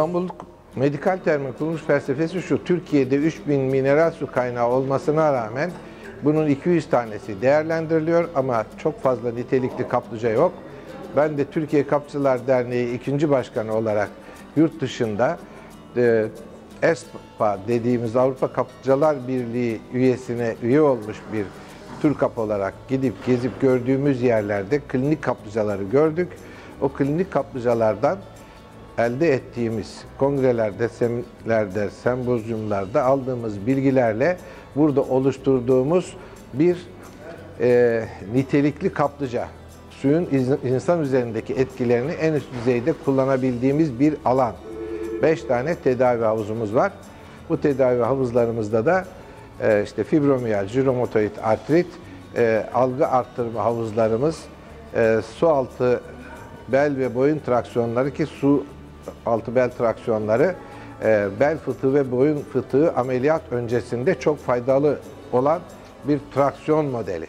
İstanbul Medikal Termin kuruluş felsefesi şu. Türkiye'de 3000 mineral su kaynağı olmasına rağmen bunun 200 tanesi değerlendiriliyor ama çok fazla nitelikli kaplıca yok. Ben de Türkiye Kapçılar Derneği ikinci başkanı olarak yurt dışında e, ESPA dediğimiz Avrupa Kaplıcalar Birliği üyesine üye olmuş bir TÜRKAP olarak gidip gezip gördüğümüz yerlerde klinik kaplıcaları gördük. O klinik kaplıcalardan elde ettiğimiz kongrelerde, seminerlerde, sempozyumlarda aldığımız bilgilerle burada oluşturduğumuz bir e, nitelikli kaplıca, suyun insan üzerindeki etkilerini en üst düzeyde kullanabildiğimiz bir alan. Beş tane tedavi havuzumuz var. Bu tedavi havuzlarımızda da e, işte fibromiyalji, romatoid artrit, e, algı arttırma havuzlarımız, e, su altı bel ve boyun traksiyonları ki su altı bel traksiyonları e, bel fıtığı ve boyun fıtığı ameliyat öncesinde çok faydalı olan bir traksiyon modeli.